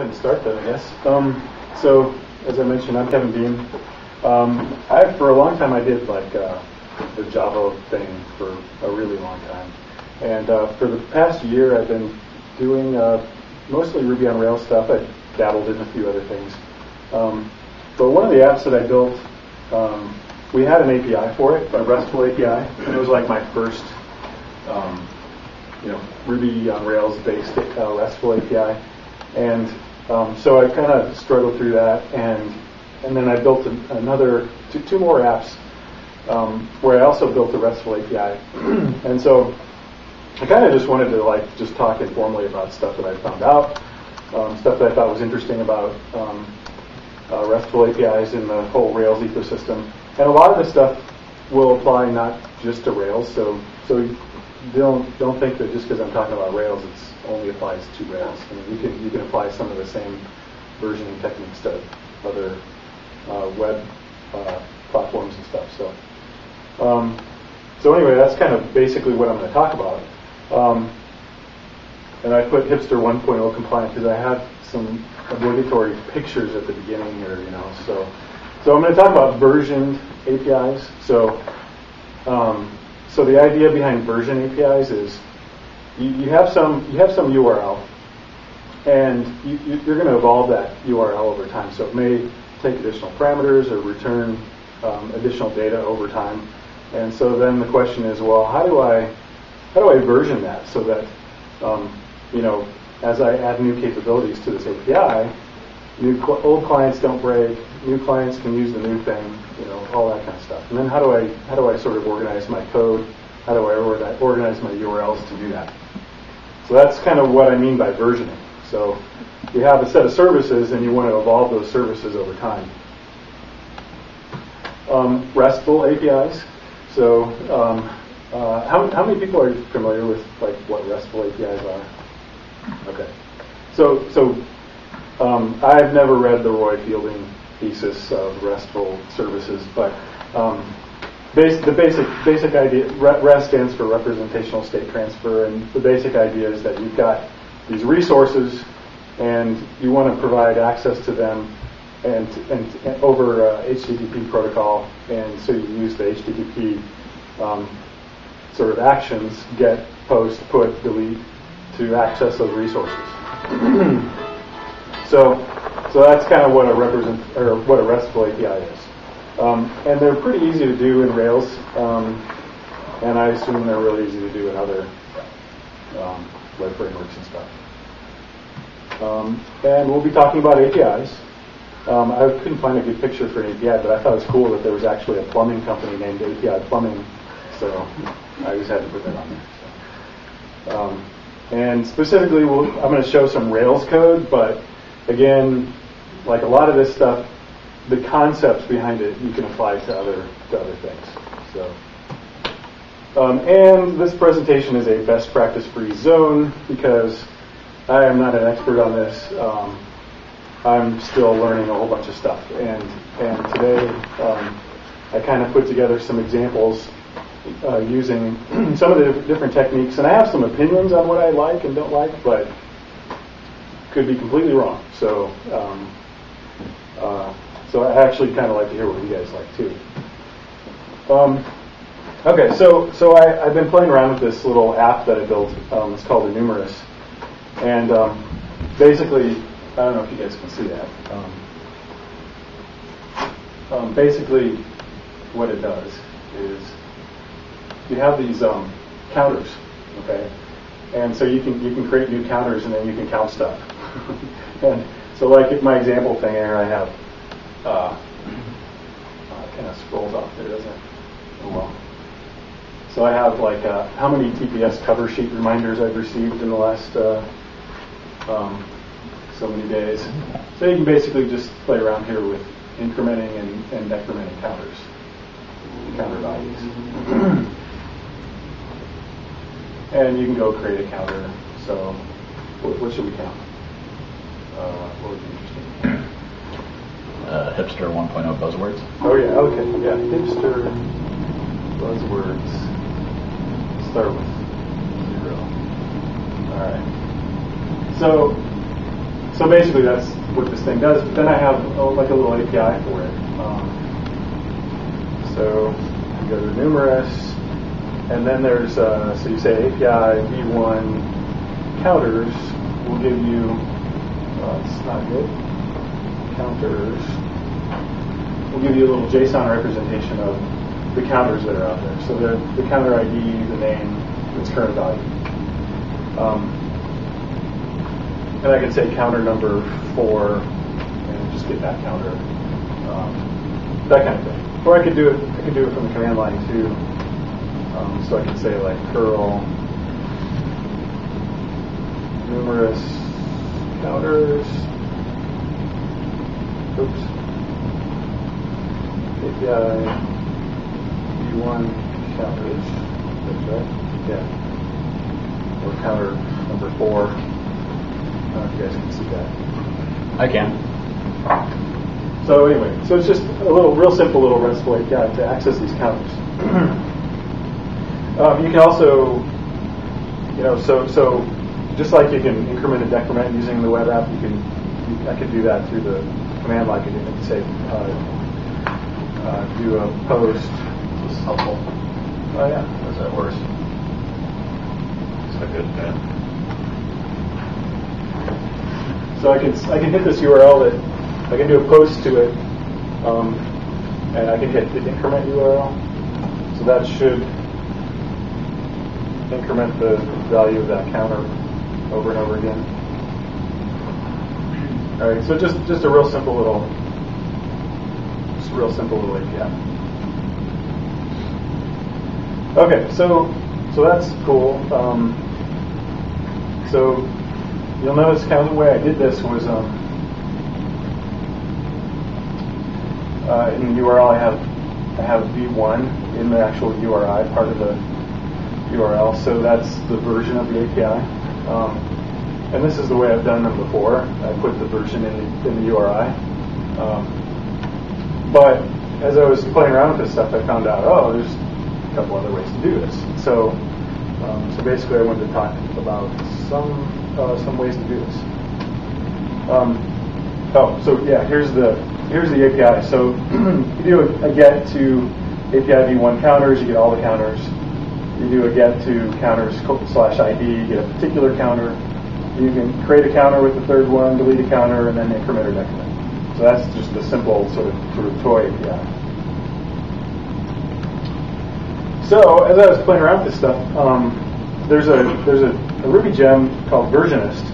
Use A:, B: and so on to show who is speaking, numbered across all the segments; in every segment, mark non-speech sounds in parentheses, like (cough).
A: and start then, I guess. Um, so, as I mentioned, I'm Kevin Beam. Um, I, for a long time, I did like uh, the Java thing for a really long time, and uh, for the past year, I've been doing uh, mostly Ruby on Rails stuff. I dabbled in a few other things, um, but one of the apps that I built, um, we had an API for it, a RESTful API, and it was like my first, um, you know, Ruby on Rails based uh, RESTful API, and um, so I kind of struggled through that, and and then I built a, another two, two, more apps um, where I also built a RESTful (clears throat) API, and so I kind of just wanted to like just talk informally about stuff that I found out, um, stuff that I thought was interesting about um, uh, RESTful APIs in the whole Rails ecosystem, and a lot of this stuff will apply not just to Rails, so so don't don't think that just because I'm talking about Rails, it's only applies to Rails. I mean, you can you can apply some of the same versioning techniques to other uh, web uh, platforms and stuff. So, um, so anyway, that's kind of basically what I'm going to talk about. Um, and I put hipster 1.0 compliant because I had some obligatory pictures at the beginning here, you know. So, so I'm going to talk about versioned APIs. So, um, so the idea behind version APIs is you, you have some you have some URL, and you, are going to evolve that URL over time. So it may take additional parameters or return um, additional data over time. And so then the question is, well, how do I how do I version that so that um, you know as I add new capabilities to this API, new cl- old clients don't break, new clients can use the new thing, you know, all that kind of stuff. And then how do I how do I sort of organize my code? How do I organize my URLs to do that? So that's kind of what I mean by versioning. So you have a set of services and you want to evolve those services over time. Um, RESTful APIs. So um, uh, how, how many people are familiar with like what RESTful APIs are? Okay. So so um, I've never read the Roy Fielding thesis of RESTful services, but um, Base, the basic basic idea REST stands for representational state transfer, and the basic idea is that you've got these resources, and you want to provide access to them, and, and, and over uh, HTTP protocol, and so you use the HTTP um, sort of actions get, post, put, delete to access those resources. (clears throat) so, so that's kind of what a represent or what a RESTful API is. Um, and they're pretty easy to do in Rails, um, and I assume they're really easy to do in other um, web frameworks and stuff. Um, and we'll be talking about APIs. Um, I couldn't find a good picture for an API, but I thought it was cool that there was actually a plumbing company named API Plumbing, so I just had to put that on there. So. Um, and specifically, we'll, I'm going to show some Rails code, but again, like a lot of this stuff the concepts behind it you can apply to other to other things. So, um, and this presentation is a best practice free zone because I am not an expert on this. Um, I'm still learning a whole bunch of stuff, and and today um, I kind of put together some examples uh, using (clears throat) some of the different techniques, and I have some opinions on what I like and don't like, but could be completely wrong. So. Um, uh, so I actually kind of like to hear what you guys like too. Um, okay, so so I, have been playing around with this little app that I built. Um, it's called Enumerous, and um, basically, I don't know if you guys can see that. Um, um, basically, what it does is you have these um, counters, okay, and so you can you can create new counters and then you can count stuff. (laughs) and so, like my example thing here, I have uh, uh, kind of scrolls off there, doesn't it? Oh well. So I have like uh, how many TPS cover sheet reminders I've received in the last uh, um, so many days. So you can basically just play around here with incrementing and, and decrementing counters, counter values. (clears throat) and you can go create a counter. So what, what should we count? Uh, what would be interesting?
B: Uh, hipster 1.0 buzzwords?
A: Oh yeah, okay, yeah, hipster buzzwords. Start with zero. All right. So, so basically that's what this thing does. But then I have oh, like a little API for it. Um, so you go to numerous, and then there's uh, so you say API v1 counters will give you. Uh, it's not good. Counters will give you a little JSON representation of the counters that are out there. So the, the counter ID, the name, its current value. Um, and I can say counter number four and just get that counter, um, that kind of thing. Or I could do it. I could do it from the command line too. Um, so I can say like curl numerous counters. Oops. API v1 counters. That's right. Yeah. Or counter number four. I don't know if you guys can see that.
B: I can.
A: So anyway, so it's just a little, real simple little RESTful API to access these counters. (clears throat) um, you can also, you know, so so just like you can increment and decrement using the web app, you can, you, I could do that through the command line. I could say, uh, uh, do a post.
B: This is helpful.
A: Oh yeah.
B: Is that worse? Is that good? Bad?
A: So I can I can hit this URL that I can do a post to it, um, and I can hit the increment URL. So that should increment the value of that counter over and over again. All right, so just just a real simple little, just a real simple little API. Okay, so so that's cool. Um, so you'll notice kind of the way I did this was um, uh, in the URL I have I have v1 in the actual URI part of the URL, so that's the version of the API. Um, and this is the way I've done them before. I put the version in the, in the URI. Um, but as I was playing around with this stuff, I found out, oh, there's a couple other ways to do this. So, um, so basically, I wanted to talk about some uh, some ways to do this. Um, oh, so yeah, here's the here's the API. So (clears throat) you do a, get to API v1 counters, you get all the counters. You do a get to counters slash ID, you get a particular counter. You can create a counter with the third one, delete a counter, and then increment or decrement. So that's just a simple sort of sort of toy API. So as I was playing around with this stuff, um, there's a there's a, a, Ruby gem called Versionist,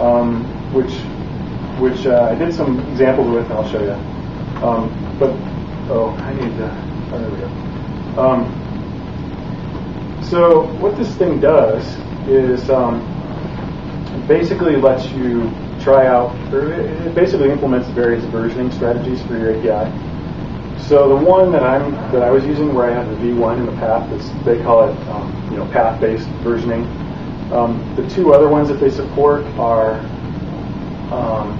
A: um, which which uh, I did some examples with, and I'll show you. Um, but oh, I need to. Oh, there we go. Um, so what this thing does is um, basically lets you try out, or it basically implements various versioning strategies for your API. So the one that I'm that I was using, where I have the V1 in the path, is they call it um, you know path-based versioning. Um, the two other ones that they support are um,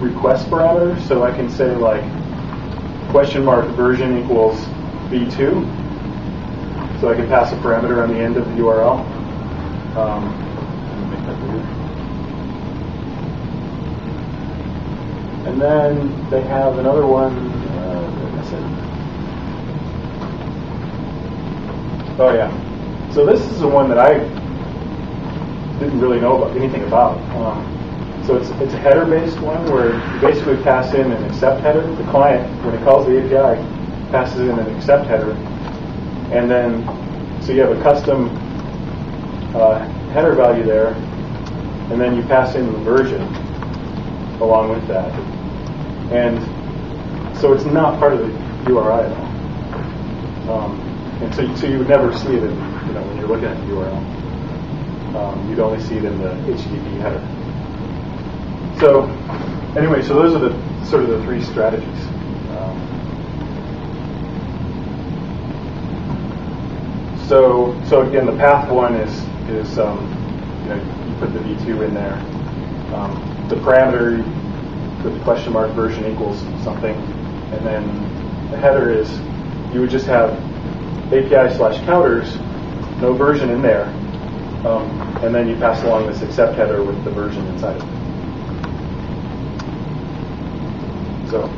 A: request parameters. So I can say like question mark version equals v2. So I can pass a parameter on the end of the URL. Um, make that weird. And then they have another one. Uh, oh yeah. So this is the one that I didn't really know about anything about. Um, so it's, it's a header-based one where you basically pass in an accept header. The client, when it calls the API, passes in an accept header, and then so you have a custom uh, header value there, and then you pass in the version along with that. And so it's not part of the URI at all. Um, and so, so you would never see it in, you know, when you're looking at the URL. Um, you'd only see it in the HTTP header. So anyway, so those are the sort of the three strategies. Um, so so again, the path one is is um, you know you put the v2 in there. Um, the parameter the question mark version equals something, and then the header is, you would just have API slash counters, no version in there, um, and then you pass along this accept header with the version inside of it. So,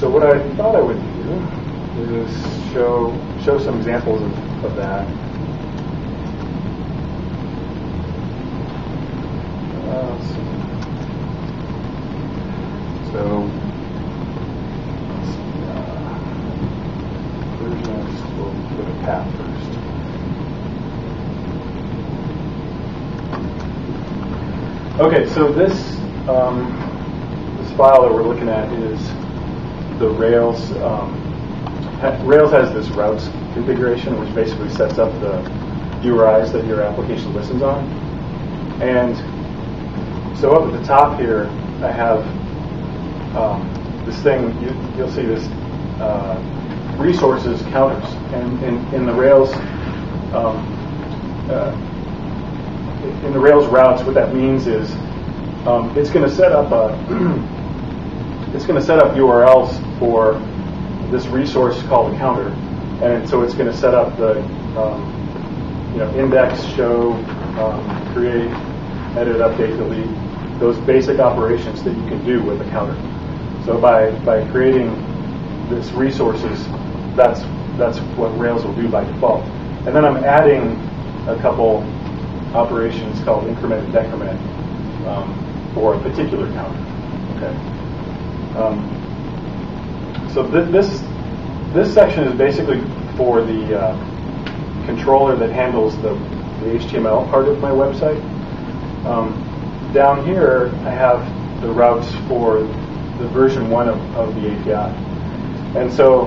A: so what I thought I would do is show show some examples of, of that. Uh, so, uh, we'll put a path first. Okay, so this um, this file that we're looking at is the Rails. Um, ha- Rails has this routes configuration, which basically sets up the URIs that your application listens on. And so up at the top here, I have um, this thing. You, you'll see this uh, resources counters, and in, in the Rails. Um, uh, in the Rails routes, what that means is um, it's going to set up a (clears throat) it's going to set up URLs for this resource called a counter, and so it's going to set up the um, you know index, show, um, create, edit, update, delete, those basic operations that you can do with a counter. So by by creating this resources, that's that's what Rails will do by default. And then I'm adding a couple operations called increment and decrement um, for a particular counter. Okay. Um, so th- this this section is basically for the uh, controller that handles the, the HTML part of my website. Um, down here, I have the routes for the version one of, of the API, and so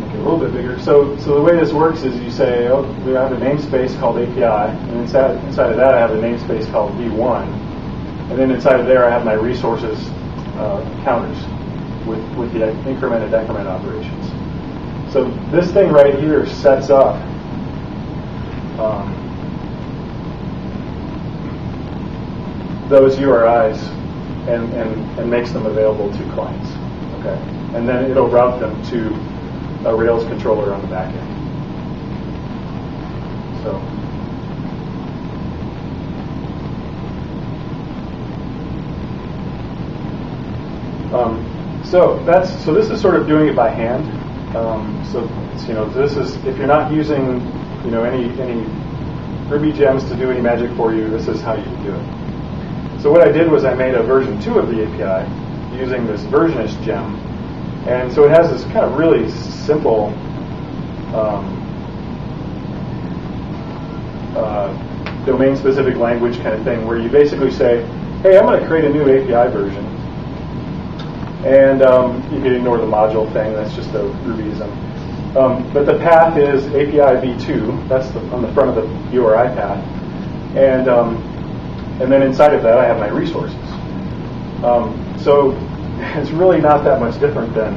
A: make it a little bit bigger. So, so the way this works is you say, oh, we have a namespace called API, and inside, inside of that I have a namespace called V1, and then inside of there I have my resources uh, counters with, with the increment and decrement operations. So this thing right here sets up um, those URIs and, and, and makes them available to clients. Okay, and then it'll route them to a Rails controller on the back end. So. Um, so that's so this is sort of doing it by hand. Um, so you know this is if you're not using you know any any Ruby gems to do any magic for you, this is how you do it. So what I did was I made a version two of the API using this versionist gem, and so it has this kind of really simple um, uh, domain-specific language kind of thing, where you basically say, "Hey, I'm going to create a new API version," and um, you can ignore the module thing. That's just a Rubyism. Um, but the path is API v2. That's the, on the front of the URI path, and um, and then inside of that I have my resources. Um, so (laughs) it's really not that much different than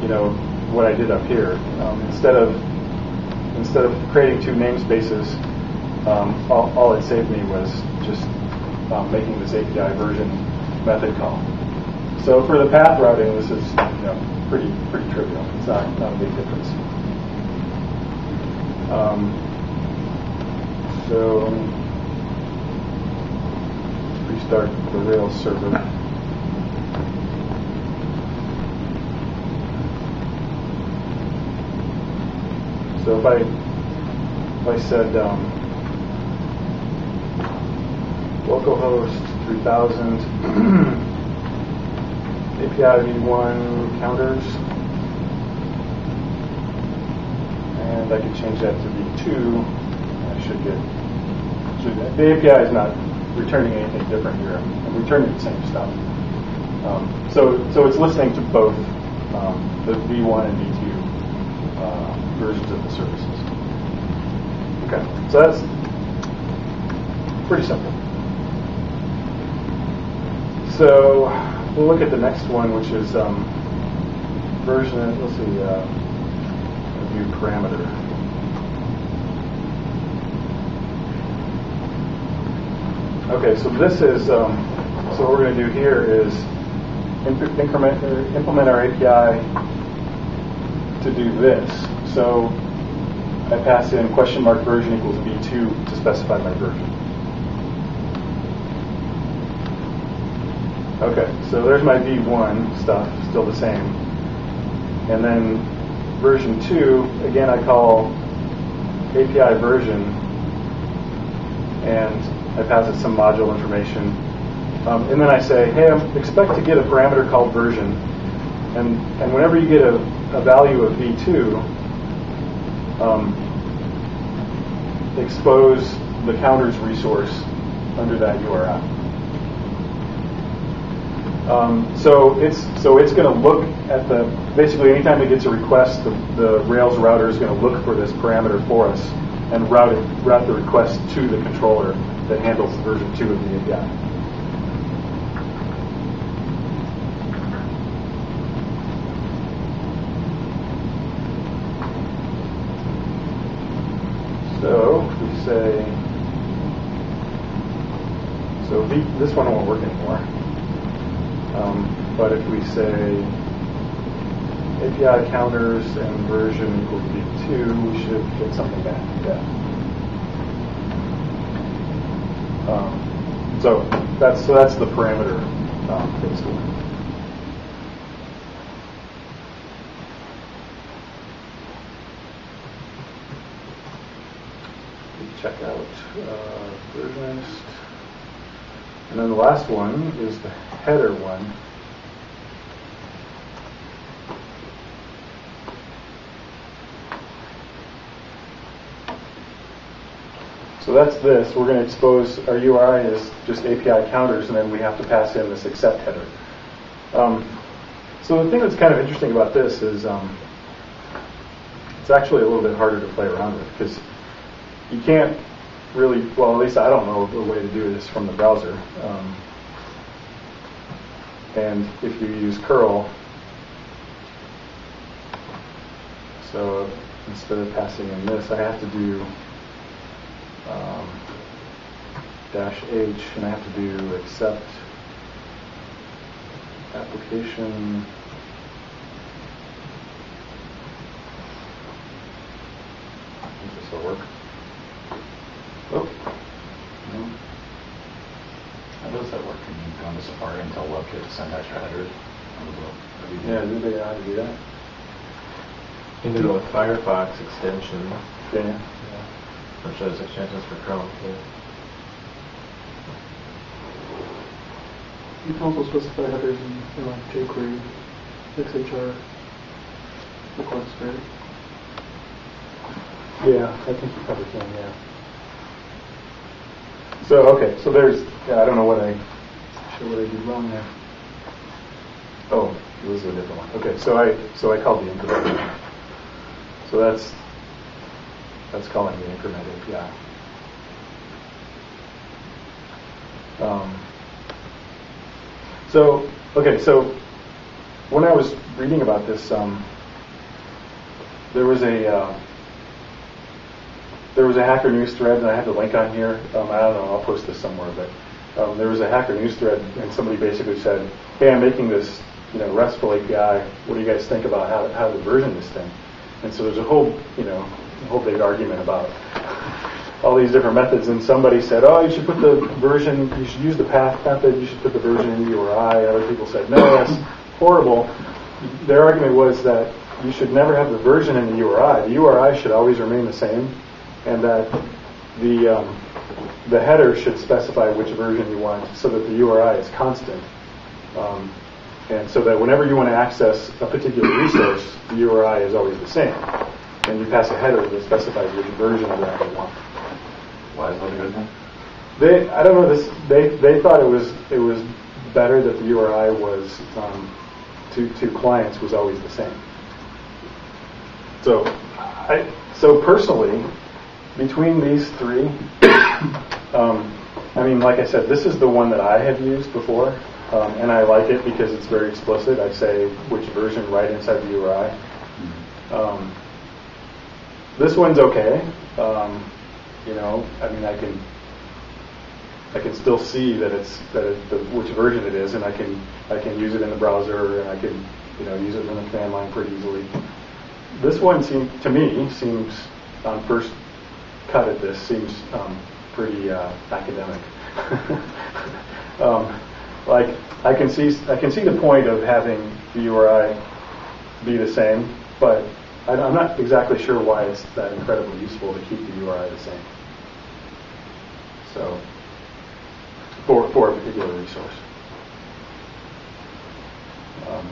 A: you know what I did up here. Um, instead of instead of creating two namespaces, um, all, all, it saved me was just um, making this API version method call. So for the path routing, this is you know, pretty pretty trivial. It's not not a big difference. Um, so restart the Rails server. So if I if I said um, localhost 3000 API (clears throat) v1 counters, and I could change that to v2, I should get should, the API is not returning anything different here. I'm returning the same stuff. Um, so so it's listening to both um, the v1 and v2 uh, versions of the services. Okay, so that's pretty simple. So we'll look at the next one, which is um, version, let's see, uh, view parameter. Okay, so this is, um, so what we're going to do here is increment, implement our API to do this. So I pass in question mark version equals v2 to specify my version. Okay, so there's my V1 stuff, still the same. And then version 2, again, I call API version, and I pass it some module information. Um, and then I say, hey, I expect to get a parameter called version. And, and whenever you get a, a value of V2, um, expose the counters resource under that URL. Um, so it's so it's going to look at the basically anytime it gets a request, the, the Rails router is going to look for this parameter for us and route it, route the request to the controller that handles version two of the API. So we say so the, this one won't work anymore. Um, but if we say API counters and version equals v2, we should get something back. Yeah. Um, so that's so that's the parameter um, one. Check out uh. And then the last one is the header one. So that's this. We're going to expose our URI as just API counters, and then we have to pass in this accept header. Um, so the thing that's kind of interesting about this is um, it's actually a little bit harder to play around with because you can't really, well, at least I don't know a way to do this from the browser. Um, and if you use curl, so instead of passing in this, I have to do um, dash H, and I have to do accept application. This will work. Oh. No.
B: How does that work? Can you go into Safari and tell WebKit to send extra headers? on the web? How do you do
A: Yeah,
B: that?
A: did they how to do that?
C: You can do it with Firefox extension,
A: Yeah.
C: Which has extensions for Chrome too.
D: You can also specify headers in, in like jQuery, XHR requests, right?
A: Yeah, I think you probably can, yeah. So, okay, so there's, yeah, I don't know what I, sure what I did wrong there. Oh, it was a different one. Okay, so I, so I called the increment. So that's, that's calling the increment API. Um, so, okay, so when I was reading about this, um, there was a, uh, there was a Hacker News thread, and I have the link on here. Um, I don't know, I'll post this somewhere, but um, there was a Hacker News thread, and somebody basically said, "Hey, I'm making this, you know, RESTful API. What do you guys think about how how to version this thing?" And so there's a whole, you know, a whole big argument about all these different methods. And somebody said, "Oh, you should put the version. You should use the path method. You should put the version in the URI." Other people said, "No, that's horrible." Their argument was that you should never have the version in the URI. The URI should always remain the same and that the um, the header should specify which version you want, so that the URI is constant, um, and so that whenever you want to access a particular resource, the URI is always the same, and you pass a header that specifies which version of that you want.
B: Why is that a good thing?
A: They, I don't know this. They they thought it was it was better that the URI was um, to to clients was always the same. So, I so personally, between these three, (coughs) um, I mean, like I said, this is the one that I have used before, um, and I like it because it's very explicit. I say which version right inside the URI. Um, this one's okay. Um, you know, I mean, I can I can still see that it's that it, the, which version it is, and I can I can use it in the browser, and I can you know use it in the command line pretty easily. This one seems to me seems on first cut at this seems um, pretty uh, academic. (laughs) like, I can see, I can see the point of having the URI be the same, but I'm not exactly sure why it's that incredibly useful to keep the URI the same. So, for, for a particular resource. Um,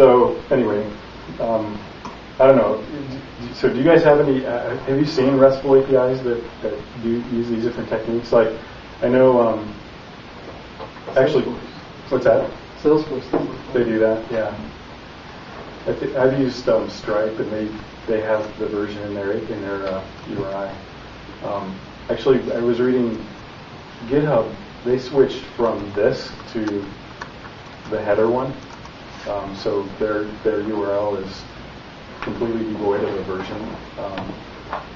A: So, anyway, um, I don't know. So, do you guys have any? Uh, have you seen RESTful APIs that, that do use these different techniques? Like, I know. Um, actually, what's that?
D: Salesforce.
A: They do that, yeah. I thi- I've used um, Stripe, and they they have the version in their in their uh, URI. Um, actually, I was reading GitHub. They switched from this to the header one, um, so their their URL is completely devoid of a version, um,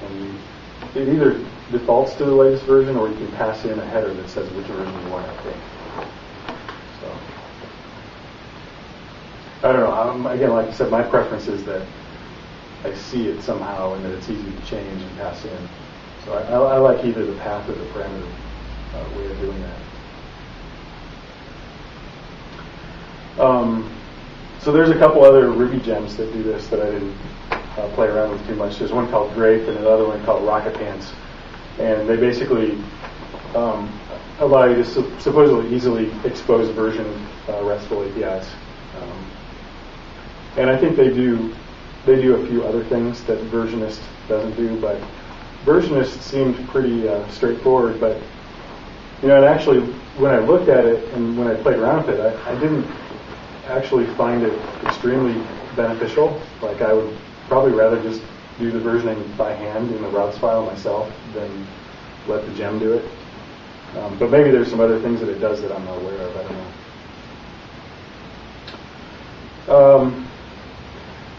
A: and you, it either defaults to the latest version, or you can pass in a header that says which version you want to take. So. I don't know. Um, again, like I said, my preference is that I see it somehow and that it's easy to change and pass in. So I, I, I like either the path or the parameter uh, way of doing that. Um, so there's a couple other Ruby gems that do this that I didn't uh, play around with too much. There's one called Grape and another one called Rocket Pants, and they basically um, allow you to su- supposedly easily expose version uh, RESTful APIs. Um, and I think they do they do a few other things that Versionist doesn't do, but Versionist seemed pretty uh, straightforward. But you know, and actually, when I looked at it and when I played around with it, I, I didn't actually find it extremely beneficial. Like I would probably rather just do the versioning by hand in the routes file myself than let the gem do it. Um, but maybe there's some other things that it does that I'm not aware of. I don't know. Um,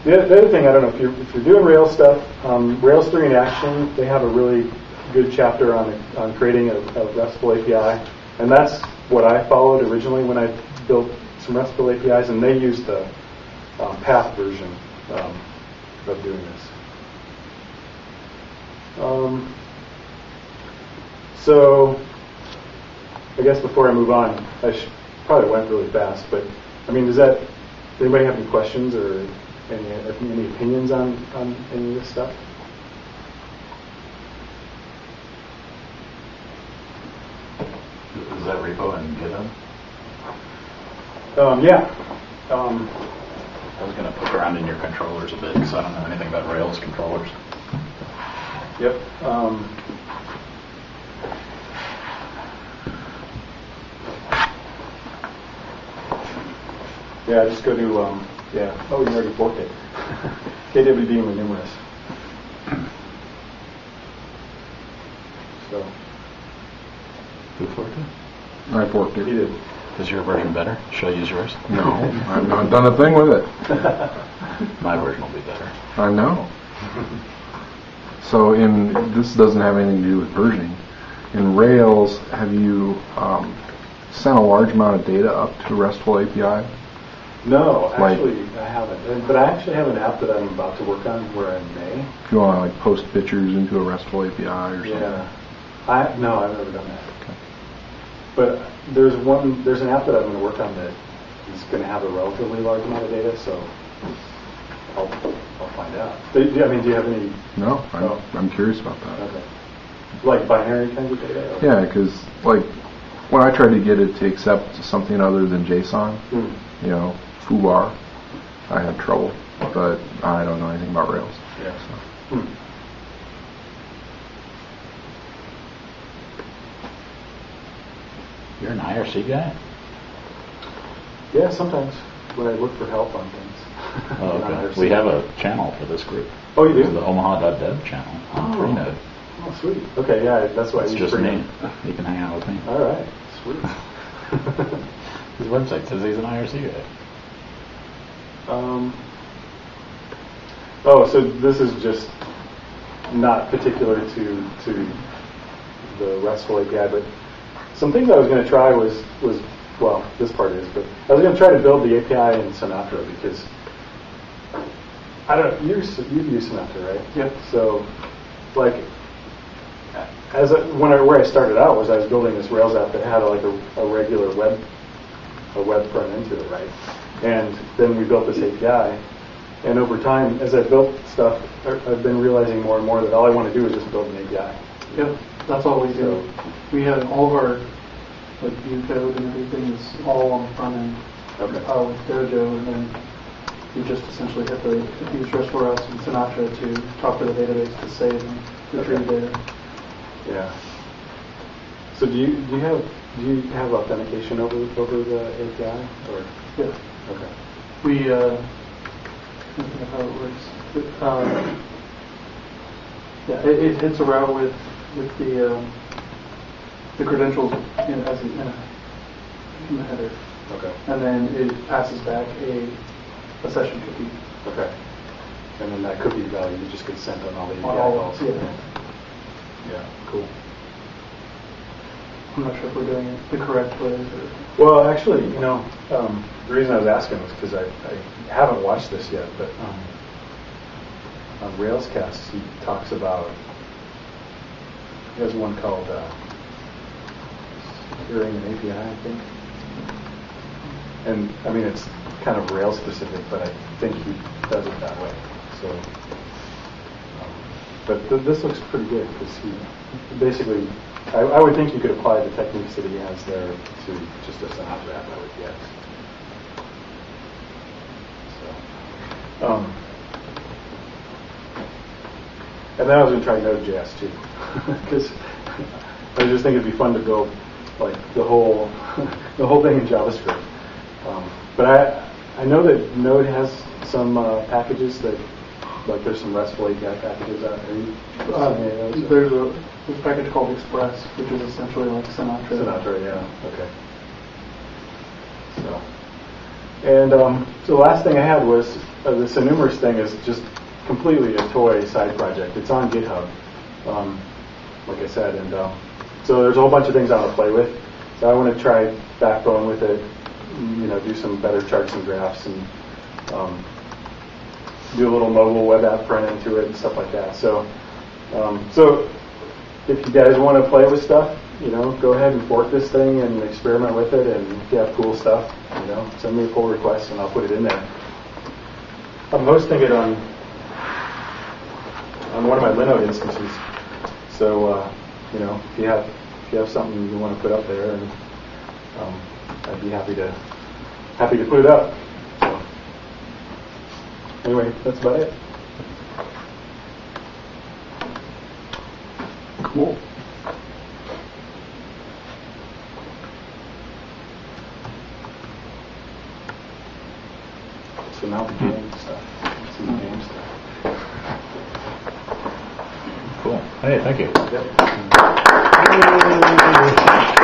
A: the, the other thing, I don't know if you're, if you're doing Rails stuff, um, Rails 3 in Action, they have a really good chapter on on creating a, a RESTful API, and that's what I followed originally when I built some RESTful APIs, and they used the um, path version um, of doing this. Um, so, I guess before I move on, I sh- probably went really fast, but I mean, does that? Does anybody have any questions or any any opinions on on any of this stuff?
B: Is that repo in GitHub?
A: Um, yeah. Um,
B: I was going to poke around in your controllers a bit because I don't know anything about Rails controllers.
A: yep. Um, yeah, just go to um, yeah. Oh, you already forked it. (laughs) KWD and numerous. So
B: Who forked it?
E: I forked
A: he
E: it.
A: did.
B: Is your version better? Shall I use yours?
E: No, I've not done a thing with it. (laughs)
B: My version will be better.
E: I know. So in, this doesn't have anything to do with versioning. In Rails, have you um, sent a large amount of data up to a RESTful API?
A: No,
E: Like-
A: actually, I haven't. But I actually have an app that I'm about to work on where I may.
E: If you want to like post pictures into a RESTful API or something?
A: Yeah. I no, I've never done that. But there's one. There's an app that I'm going to work on that is going to have a relatively large amount of data. So I'll I'll find out. Do you- I mean, do you have any?
E: No, I'm,
A: Oh.
E: I'm curious about that.
A: Okay. Like binary kinds of data?
E: Yeah, because like when I tried to get it to accept something other than JSON,
A: Hmm.
E: you know, foobar, I had trouble. But I don't know anything about Rails.
A: Yeah.
E: So.
A: Hmm.
B: You're an IRC guy?
A: Yeah, sometimes when I look for help on things.
B: Oh, (laughs) okay. We have a channel for this group.
A: Oh, you do?
B: The Omaha.dev channel on
A: Oh.
B: Freenode.
A: Oh, sweet. Okay, yeah, that's why I
B: It's just
A: Freenode.
B: me. You can hang out with me.
A: All right, sweet. (laughs)
B: His website says he's an IRC guy.
A: Um, oh, so this is just not particular to to the RESTful API, but some things I was going to try was was well, this part is, but I was going to try to build the API in Sinatra because I don't know you you use Sinatra, right?
D: Yep.
A: So, like, as I, when I, where I started out was I was building this Rails app that had like a, a regular web a web front end to it, right? And then we built this API, and over time, as I built stuff, I've been realizing more and more that all I want to do is just build an API.
D: Yep, that's all we do. We had all of our, like, view code and everything is all on the front end.
A: Okay.
D: Uh, with Dojo, and then you just essentially hit the, use RESTful RS and Sinatra to talk to the database to save and retrieve
A: Okay.
D: data.
A: Yeah. So do you do you have do you have authentication over over the API or
D: Yeah.
A: okay?
D: We, uh, I don't know how it works. But, um, yeah, it, it hits a route with, with the, um, the credentials in, as a, in, a, in the header.
A: Okay.
D: And then it passes back a, a session cookie.
A: Okay. And then that cookie value you just gets sent on all the API
D: On all-
A: calls.
D: yeah.
A: Yeah. Cool.
D: I'm not sure if we're doing it the correct way.
A: Well, actually, you know, um, the reason I was asking was because I, I haven't watched this yet, but um, on Railscast he talks about he has one called uh, Securing an API, I think. And I mean, it's kind of Rail specific, but I think he does it that way. So, um, but th- this looks pretty good because he basically, I, I would think you could apply the techniques that he has there to just a app, I would guess. So, um, and then I was going to try Node.js too, (laughs) because I just think it'd be fun to build like the whole (laughs) the whole thing in JavaScript. Um, but I I know that Node has some uh, packages that like there's some RESTful API packages out there.
D: Uh,
A: those?
D: there's a, there's a package called Express, which is essentially like Sinatra.
A: Sinatra, yeah, okay. So, and um, so the last thing I had was uh, this enumerous thing is just completely a toy side project. It's on GitHub, um, like I said, and um, so there's a whole bunch of things I want to play with. So I want to try Backbone with it, you know, do some better charts and graphs, and um, do a little mobile web app front end to it and stuff like that. So, um, so if you guys want to play with stuff, you know, go ahead and fork this thing and experiment with it. And if you have cool stuff, you know, send me a pull request and I'll put it in there. I'm hosting it on on one of my Linode instances. So, uh, you know, if you have if you have something you want to put up there, and um, I'd be happy to happy to put it up. So, anyway, that's about it.
E: Cool.
A: So now the game stuff. Let's see the game stuff.
B: Cool. Hey, thank you.
A: Yep.